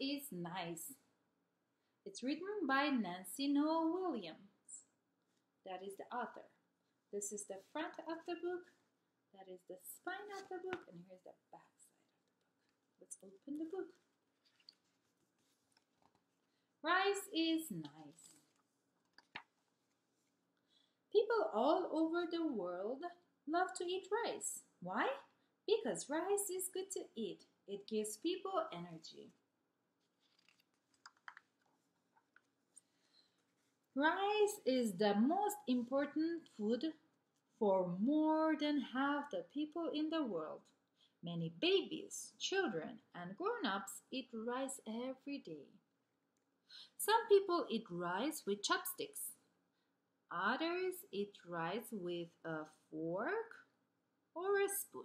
is Nice. It's written by Nancy Noel Williams. That is the author. This is the front of the book. That is the spine of the book. And here's the back side of the book. Let's open the book. Rice is nice. People all over the world love to eat rice. Why? Because rice is good to eat. It gives people energy. Rice is the most important food for more than half the people in the world. Many babies, children, and grown ups eat rice every day. Some people eat rice with chopsticks. Others eat rice with a fork or a spoon.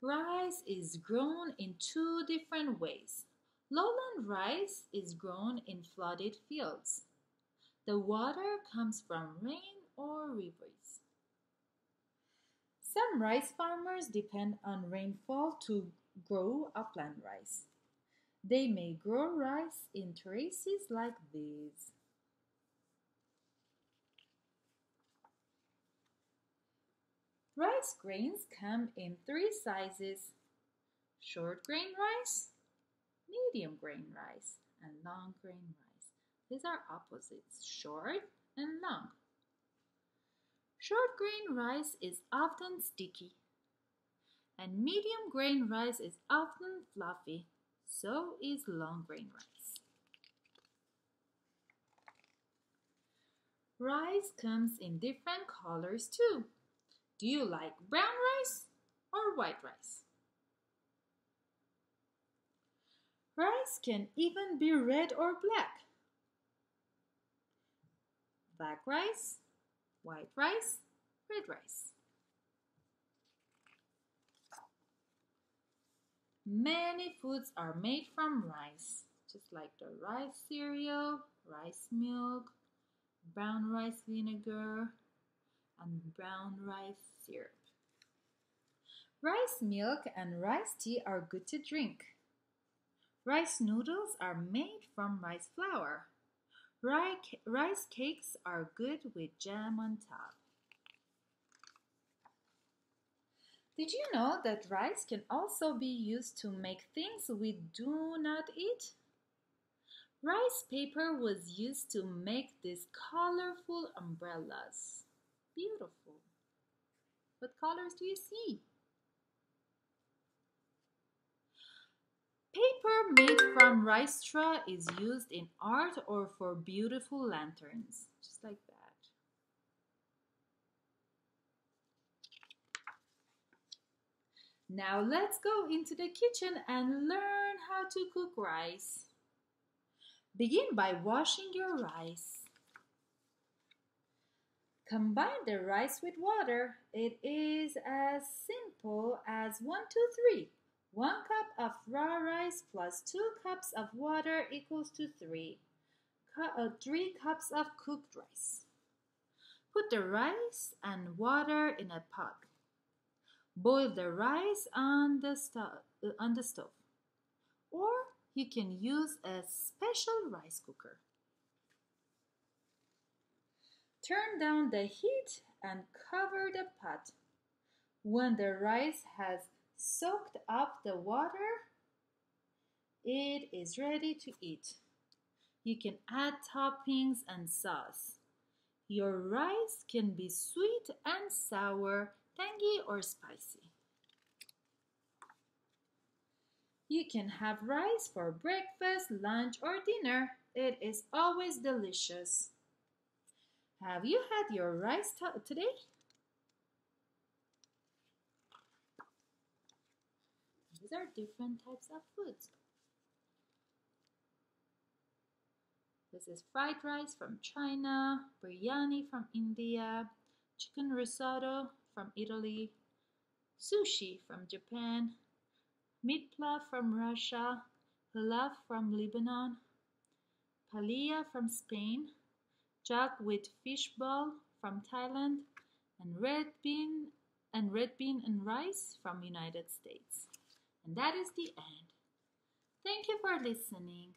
Rice is grown in two different ways. Lowland rice is grown in flooded fields. The water comes from rain or rivers. Some rice farmers depend on rainfall to grow upland rice. They may grow rice in terraces like these. Rice grains come in three sizes short grain rice, medium grain rice, and long grain rice. These are opposites short and long. Short grain rice is often sticky, and medium grain rice is often fluffy. So is long grain rice. Rice comes in different colors too. Do you like brown rice or white rice? Rice can even be red or black. Black rice, white rice, red rice. Many foods are made from rice, just like the rice cereal, rice milk, brown rice vinegar, and brown rice syrup. Rice milk and rice tea are good to drink. Rice noodles are made from rice flour. Rice cakes are good with jam on top. Did you know that rice can also be used to make things we do not eat? Rice paper was used to make these colorful umbrellas. Beautiful. What colors do you see? Paper made from rice straw is used in art or for beautiful lanterns, just like that. Now let's go into the kitchen and learn how to cook rice. Begin by washing your rice. Combine the rice with water. It is as simple as 1, 2, 3. 1 cup of raw rice plus 2 cups of water equals to 3. uh, 3 cups of cooked rice. Put the rice and water in a pot. Boil the rice on the, stove, uh, on the stove. Or you can use a special rice cooker. Turn down the heat and cover the pot. When the rice has soaked up the water, it is ready to eat. You can add toppings and sauce. Your rice can be sweet and sour, tangy or spicy. You can have rice for breakfast, lunch, or dinner. It is always delicious. Have you had your rice today? These are different types of foods. This is fried rice from China, biryani from India, chicken risotto from Italy, sushi from Japan, meat from Russia, pilaf from Lebanon, paella from Spain, jack with fish ball from Thailand, and red bean and red bean and rice from United States. And that is the end. Thank you for listening.